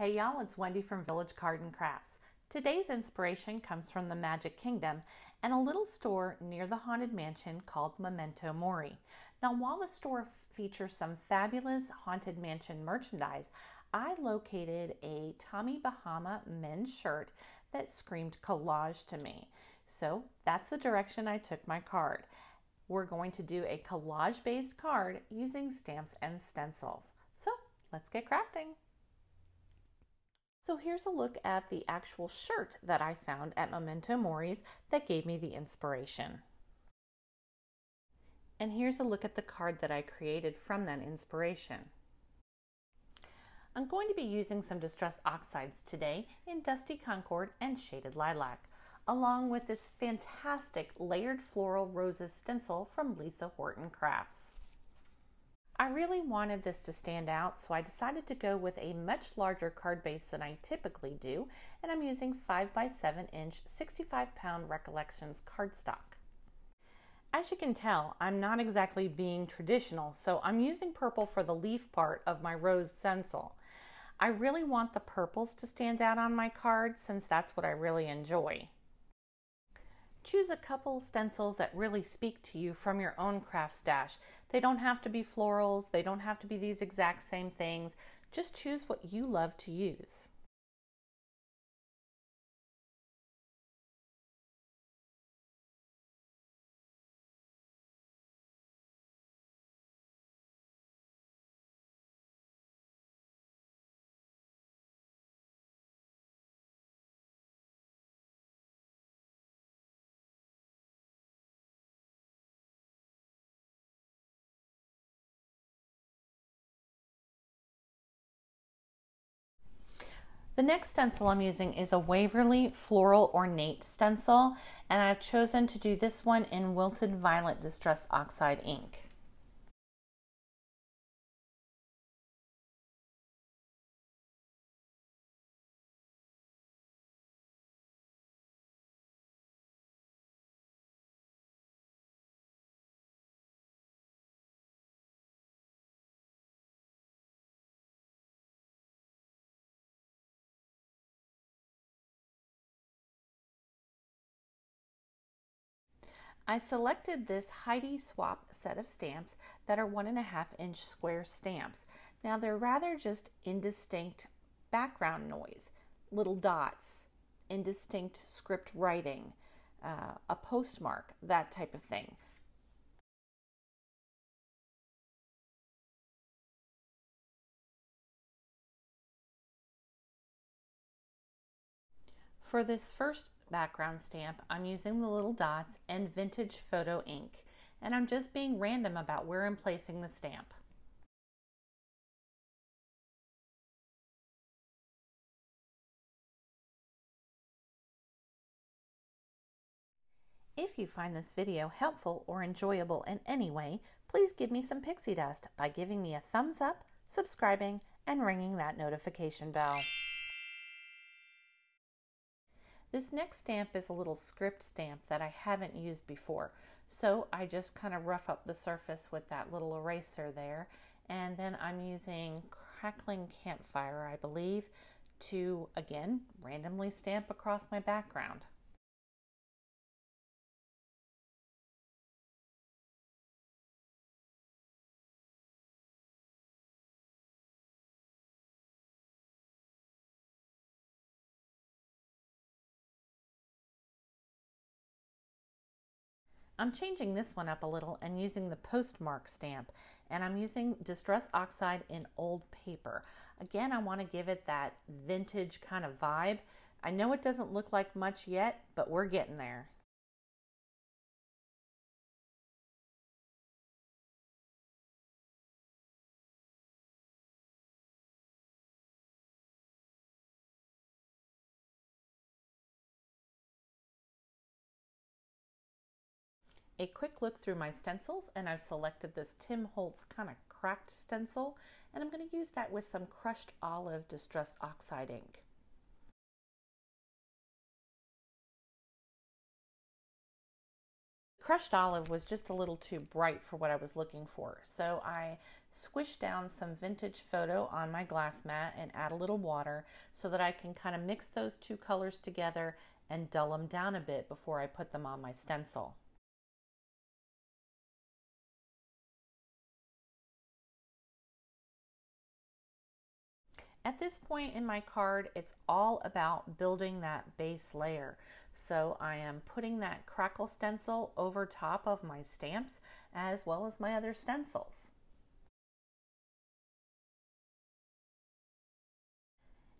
Hey y'all, it's Wendy from Village Card and Crafts. Today's inspiration comes from the Magic Kingdom and a little store near the Haunted Mansion called Memento Mori. Now, while the store features some fabulous Haunted Mansion merchandise, I located a Tommy Bahama men's shirt that screamed collage to me. So that's the direction I took my card. We're going to do a collage based card using stamps and stencils. So let's get crafting. So here's a look at the actual shirt that I found at Memento Mori's that gave me the inspiration. And here's a look at the card that I created from that inspiration. I'm going to be using some Distress Oxides today in Dusty Concord and Shaded Lilac, along with this fantastic layered floral roses stencil from Lisa Horton Crafts. I really wanted this to stand out, so I decided to go with a much larger card base than I typically do, and I'm using 5x7 inch 65 pound Recollections cardstock. As you can tell, I'm not exactly being traditional, so I'm using purple for the leaf part of my rose stencil. I really want the purples to stand out on my card since that's what I really enjoy. Choose a couple stencils that really speak to you from your own craft stash. They don't have to be florals, they don't have to be these exact same things. Just choose what you love to use. The next stencil I'm using is a Waverly Floral Ornate stencil, and I've chosen to do this one in Wilted Violet Distress Oxide ink. I selected this Heidi Swapp set of stamps that are one and a half inch square stamps. Now they're rather just indistinct background noise, little dots, indistinct script writing, uh, a postmark, that type of thing. For this first background stamp, I'm using the little dots and vintage photo ink, and I'm just being random about where I'm placing the stamp. If you find this video helpful or enjoyable in any way, please give me some pixie dust by giving me a thumbs up, subscribing, and ringing that notification bell. This next stamp is a little script stamp that I haven't used before. So I just kind of rough up the surface with that little eraser there. And then I'm using Crackling Campfire, I believe, to again randomly stamp across my background. I'm changing this one up a little and using the postmark stamp and I'm using Distress Oxide in old paper. Again, I want to give it that vintage kind of vibe. I know it doesn't look like much yet, but we're getting there. A quick look through my stencils and I've selected this Tim Holtz kind of cracked stencil and I'm going to use that with some crushed olive distress oxide ink. Crushed olive was just a little too bright for what I was looking for, so I squish down some vintage photo on my glass mat and add a little water so that I can kind of mix those two colors together and dull them down a bit before I put them on my stencil. At this point in my card, it's all about building that base layer. So I am putting that crackle stencil over top of my stamps as well as my other stencils.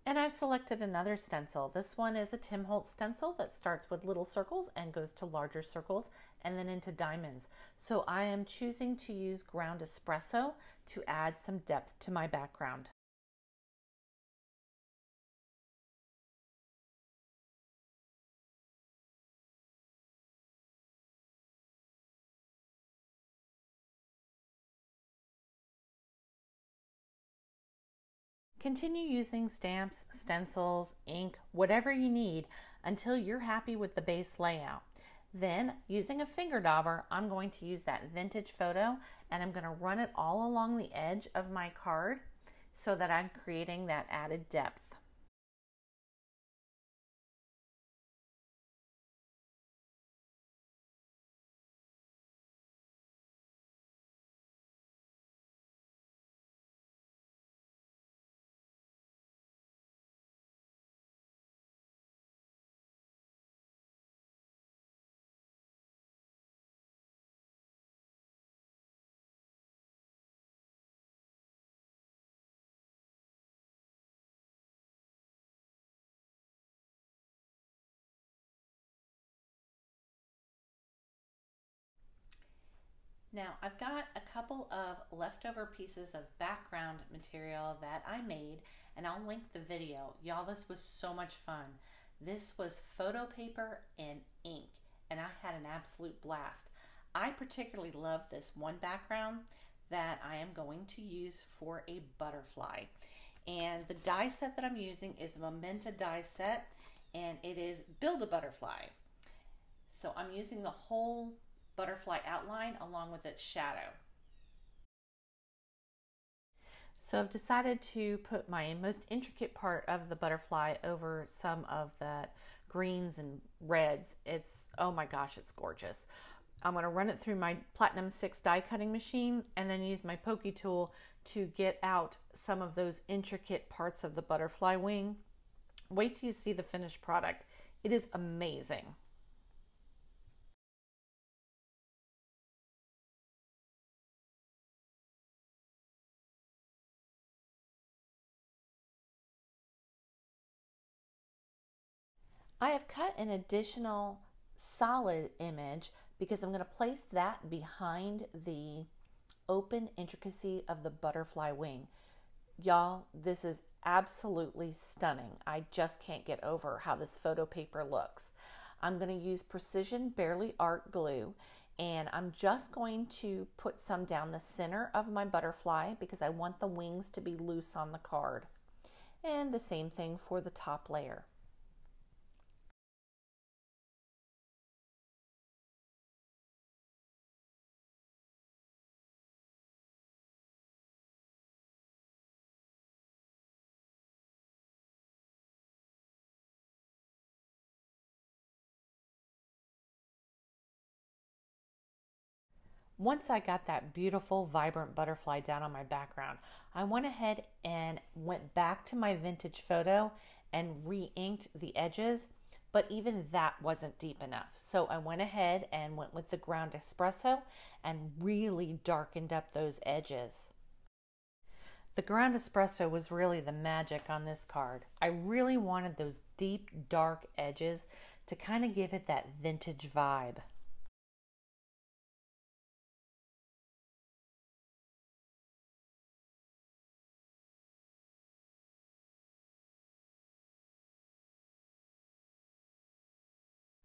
And I've selected another stencil. This one is a Tim Holtz stencil that starts with little circles and goes to larger circles and then into diamonds. So I am choosing to use ground espresso to add some depth to my background. Continue using stamps, stencils, ink, whatever you need until you're happy with the base layout. Then, using a finger dauber, I'm going to use that vintage photo and I'm going to run it all along the edge of my card so that I'm creating that added depth. Now I've got a couple of leftover pieces of background material that I made and I'll link the video. Y'all, this was so much fun. This was photo paper and ink and I had an absolute blast. I particularly love this one background that I am going to use for a butterfly. And the die set that I'm using is a Momenta die set and it is Build a Butterfly. So I'm using the whole butterfly outline along with its shadow. So I've decided to put my most intricate part of the butterfly over some of that greens and reds. It's, oh my gosh, it's gorgeous. I'm going to run it through my Platinum 6 die cutting machine and then use my pokey tool to get out some of those intricate parts of the butterfly wing. Wait till you see the finished product. It is amazing. I have cut an additional solid image because I'm going to place that behind the open intricacy of the butterfly wing. Y'all, this is absolutely stunning. I just can't get over how this photo paper looks. I'm going to use Precision Bearly Art glue and I'm just going to put some down the center of my butterfly because I want the wings to be loose on the card. And the same thing for the top layer. Once I got that beautiful, vibrant butterfly down on my background, I went ahead and went back to my vintage photo and re inked the edges, but even that wasn't deep enough. So I went ahead and went with the ground espresso and really darkened up those edges. The ground espresso was really the magic on this card. I really wanted those deep, dark edges to kind of give it that vintage vibe.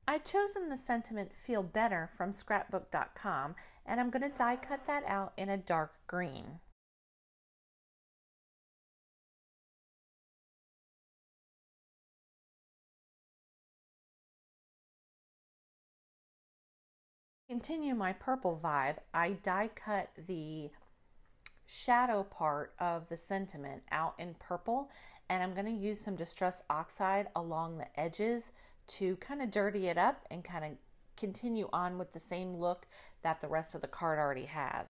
I'd chosen the sentiment Feel Better from scrapbook.com and I'm going to die cut that out in a dark green. Continue my purple vibe, I die cut the shadow part of the sentiment out in purple and I'm going to use some Distress Oxide along the edges to kind of dirty it up and kind of continue on with the same look that the rest of the card already has.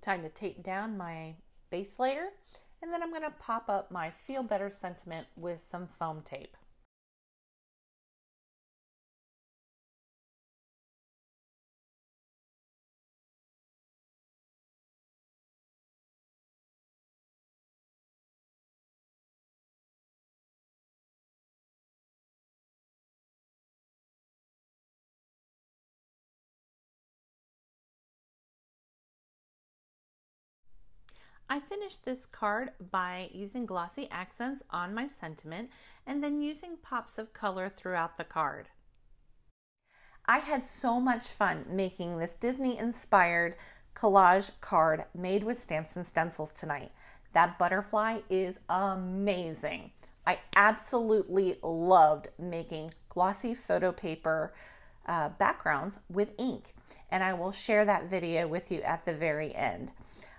Time to tape down my base layer and then I'm going to pop up my Feel Better sentiment with some foam tape. I finished this card by using glossy accents on my sentiment and then using pops of color throughout the card. I had so much fun making this Disney inspired collage card made with stamps and stencils tonight. That butterfly is amazing. I absolutely loved making glossy photo paper uh, backgrounds with ink, and I will share that video with you at the very end.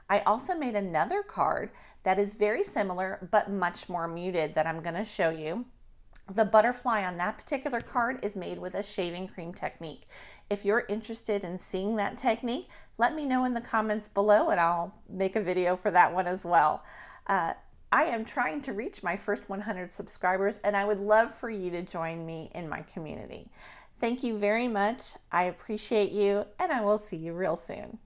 I also made another card that is very similar but much more muted that I'm going to show you. The butterfly on that particular card is made with a shaving cream technique. If you're interested in seeing that technique, let me know in the comments below and I'll make a video for that one as well. Uh, I am trying to reach my first 100 subscribers and I would love for you to join me in my community. Thank you very much. I appreciate you and I will see you real soon.